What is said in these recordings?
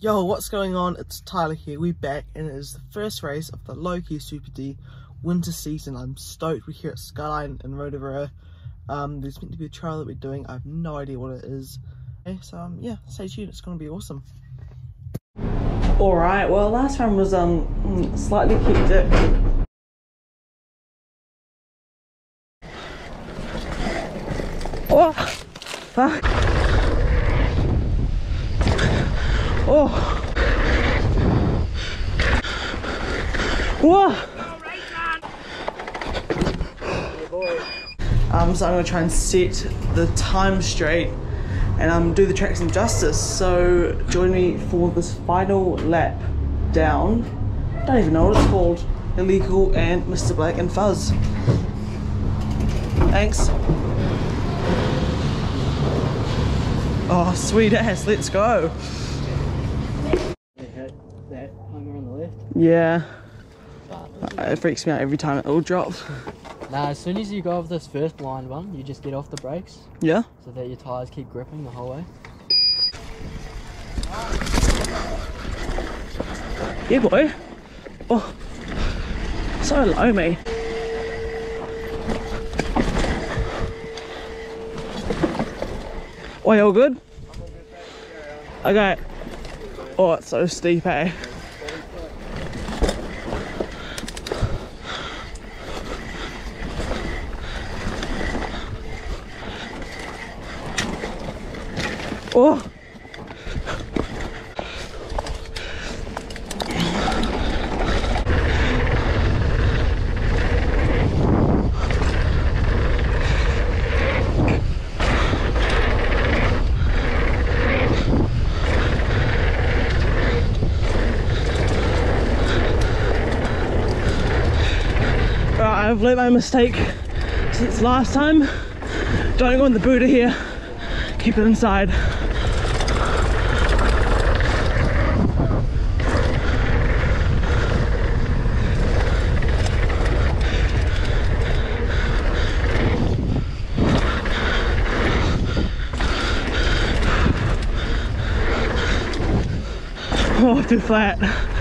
Yo, what's going on? It's Tyler here. We're back and it is the first race of the Low-Key Super D winter season. I'm stoked. We're here at Skyline in Rotorua. Um, there's meant to be a trial that we're doing. I have no idea what it is. Okay, so um, yeah, stay tuned. It's going to be awesome. Alright, well last round was um slightly hectic. Oh, fuck. Oh. Whoa. Um, so I'm gonna try and set the time straight and um, do the track some justice. So join me for this final lap down. Don't even know what it's called. Illegal and Mr. Black and Fuzz. Thanks. Oh, sweet ass, let's go. That timer on the left. Yeah. It freaks me out every time it all drops. Now, as soon as you go over this first blind one, you just get off the brakes Yeah? so that your tyres keep gripping the whole way. Yeah, boy. Oh, so loamy. Are you all good? Okay. Oh, it's so steep, eh? Oh. Right, I've learnt my mistake since last time. Don't go in the Buddha here. Keep it inside. Oh, too flat.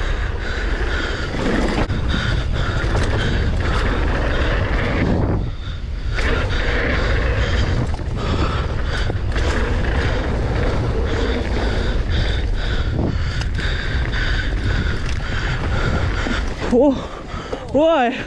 Oh, why?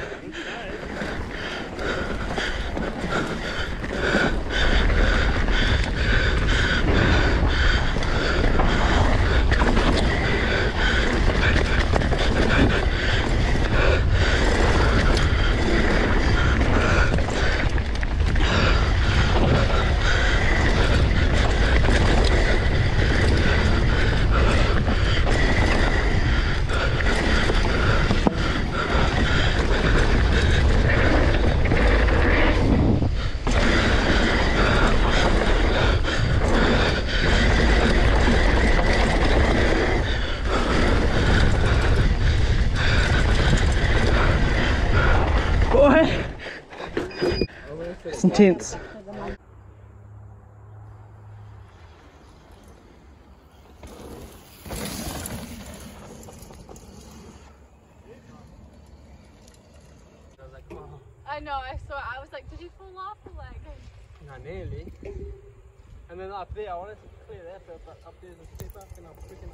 Boy. It's intense. I know, I saw it. I was like, did you fall off the like? Not nearly. And then up there, I wanted to clear that bit, but up there's a step up and I'm freaking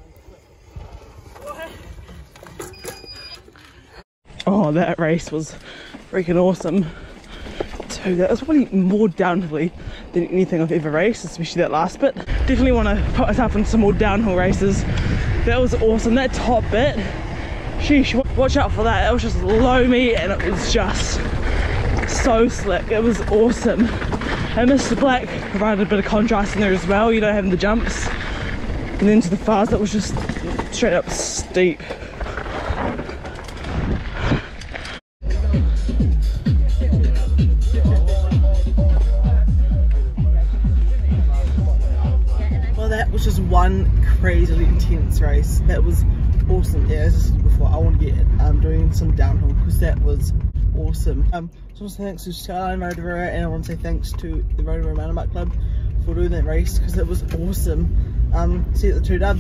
unslip. Oh, that race was freaking awesome. That was probably more downhilly than anything I've ever raced, especially that last bit. Definitely want to put myself in some more downhill races. That was awesome. That top bit, sheesh, watch out for that. It was just loamy and it was just so slick. It was awesome. And Mr. Black provided a bit of contrast in there as well, you know, having the jumps. And then to the fars, that was just straight up steep. Was just one crazily intense race. That was awesome. Yeah, as I said before, I want to get um, doing some downhill because that was awesome. Um, so thanks to Skyline Rotorua and I want to say thanks to the Rotorua Mountain Club for doing that race because it was awesome. um, see you at the two dub.